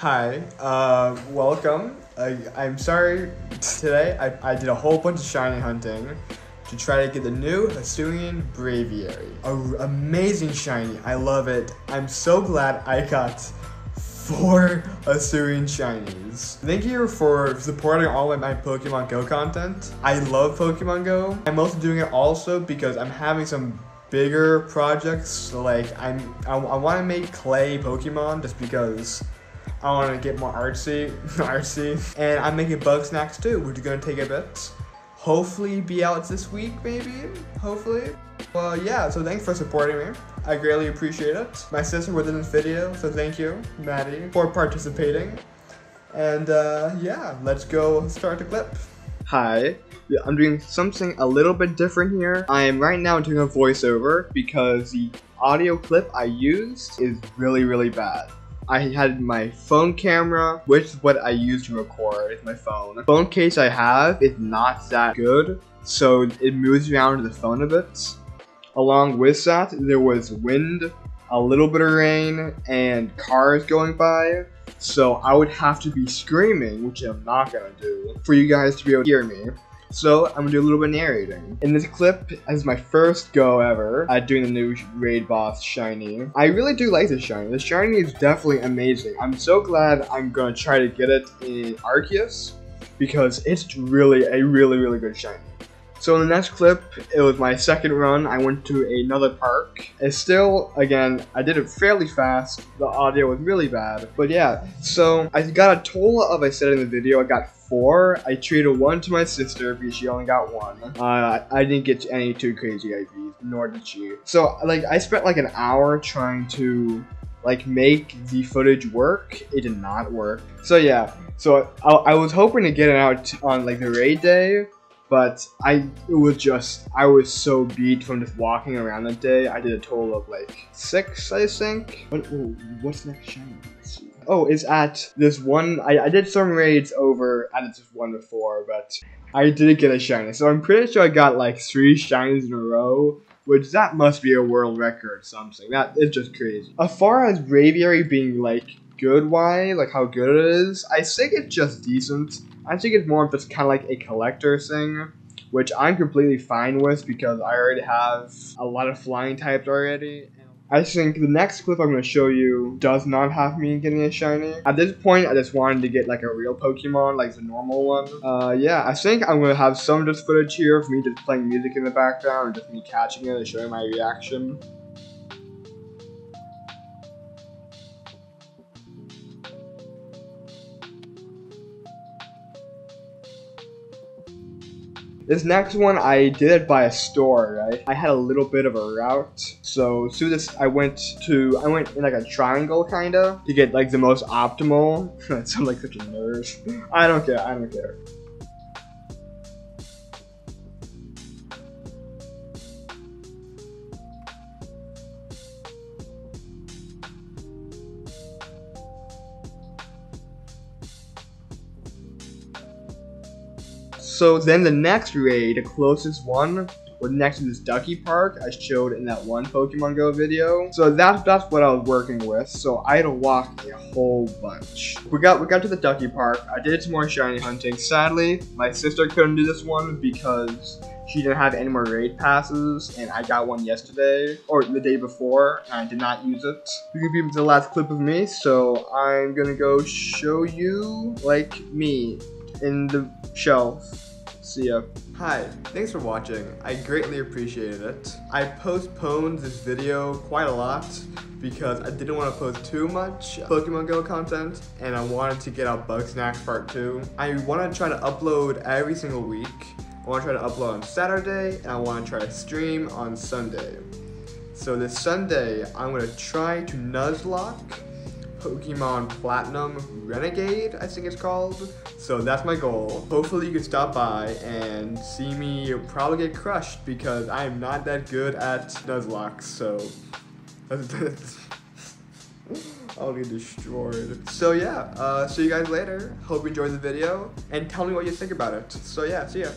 Hi, uh, welcome. Uh, I'm sorry, today I, I did a whole bunch of shiny hunting to try to get the new Hisuian Braviary. A amazing shiny, I love it. I'm so glad I got four Hisuian shinies. Thank you for supporting all of my Pokemon Go content. I love Pokemon Go. I'm also doing it also because I'm having some bigger projects. Like I'm, I, I want to make clay Pokemon just because I want to get more artsy, artsy. And I'm making Bugsnax too, is gonna take a bit. Hopefully be out this week, maybe. Hopefully. Well, yeah. So thanks for supporting me. I greatly appreciate it. My sister was in this video, so thank you, Maddie, for participating. And uh, yeah, let's go start the clip. Hi. I'm doing something a little bit different here. I am right now doing a voiceover because the audio clip I used is really, really bad. I had my phone camera, which is what I use to record, is my phone. Phone case I have is not that good, so it moves around the phone a bit. Along with that, there was wind, a little bit of rain, and cars going by. So I would have to be screaming, which I'm not gonna do, for you guys to be able to hear me. So I'm gonna do a little bit of narrating. In this clip, as my first go ever at doing the new raid boss shiny, I really do like this shiny. The shiny is definitely amazing. I'm so glad I'm gonna try to get it in Arceus because it's really a really really good shiny. So in the next clip, it was my second run. I went to another park. It's still, again, I did it fairly fast. The audio was really bad. But yeah, so I got a total of, I said in the video, I got four. I traded one to my sister because she only got one. Uh, I didn't get any too crazy IVs, nor did she. So like, I spent like an hour trying to like make the footage work. It did not work. So yeah, so I, I was hoping to get it out on like the raid day, but I it was just I was so beat from just walking around that day. I did a total of like six, I think. What, oh, what's next shiny? Oh, it's at this one. I, I did some raids over at this one before, but I didn't get a shiny. So I'm pretty sure I got like three shinies in a row. Which that must be a world record or something. That is just crazy. As far as Braviary being like good why, like how good it is, I think it's just decent. I think it's more of just kind of like a collector thing, which I'm completely fine with because I already have a lot of flying types already. I think the next clip I'm going to show you does not have me getting a shiny. At this point, I just wanted to get like a real Pokemon, like the normal one. Uh, yeah, I think I'm going to have some just footage here of me just playing music in the background and just me catching it and showing my reaction. This next one, I did it by a store, right? I had a little bit of a route. So through this, I went to, I went in like a triangle kind of to get like the most optimal. that sounds like such a nerd. I don't care, I don't care. So then the next raid, the closest one, was next to this Ducky Park I showed in that one Pokemon Go video. So that's that's what I was working with. So I had to walk a whole bunch. We got we got to the Ducky Park. I did some more shiny hunting. Sadly, my sister couldn't do this one because she didn't have any more raid passes, and I got one yesterday or the day before, and I did not use it. You can be the last clip of me, so I'm gonna go show you like me in the shelf. See ya. Hi, thanks for watching. I greatly appreciated it. I postponed this video quite a lot because I didn't want to post too much Pokemon Go content and I wanted to get out Bugsnax Part 2. I want to try to upload every single week. I want to try to upload on Saturday and I want to try to stream on Sunday. So this Sunday, I'm going to try to Nuzlocke Pokemon Platinum Renegade, I think it's called. So that's my goal. Hopefully you can stop by and see me probably get crushed because I am not that good at Nuzlocke, so I'll get destroyed. So yeah, uh, see you guys later. Hope you enjoyed the video and tell me what you think about it. So yeah, see ya.